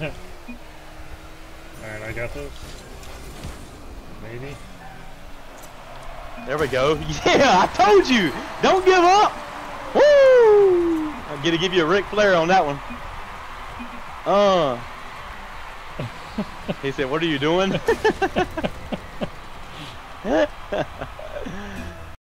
Alright, I got this. Maybe. There we go. Yeah, I told you. Don't give up. Woo! I'm gonna give you a Ric Flair on that one. Uh. He said, "What are you doing?"